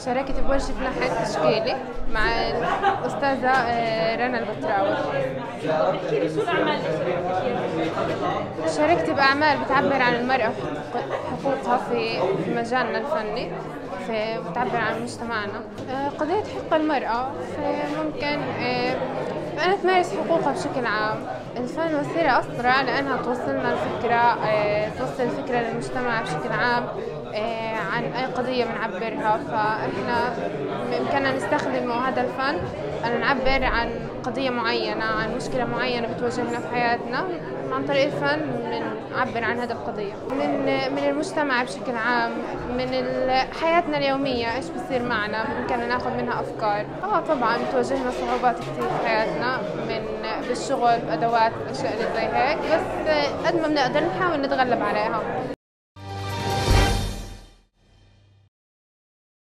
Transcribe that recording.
شاركت بورشة نحت تشكيلي مع الأستاذة آه، رنا البتراوي شاركت بأعمال بتعبر عن المرأة وحقوقها في مجالنا الفني في بتعبر عن مجتمعنا. آه، قضية حق المرأة ممكن أنها تمارس حقوقها بشكل عام. الفن وسيلة أسرع لأنها توصلنا الفكرة آه، توصل الفكرة للمجتمع بشكل عام آه، عن أي قضية بنعبرها. فإحنا بإمكاننا نستخدم هذا الفن أن نعبر عن قضية معينة عن مشكلة معينة بتواجهنا في حياتنا عن طريق الفن بنعبر عن هذه القضية. من من المجتمع بشكل عام من حياتنا اليومية إيش بصير معنا؟ ممكن ناخذ منها أفكار. آه طبعا بتواجهنا صعوبات كثير في حياتنا من بالشغل بأدوات الاشياء اللي زي هيك. بس قد ما بنقدر نحاول نتغلب عليها.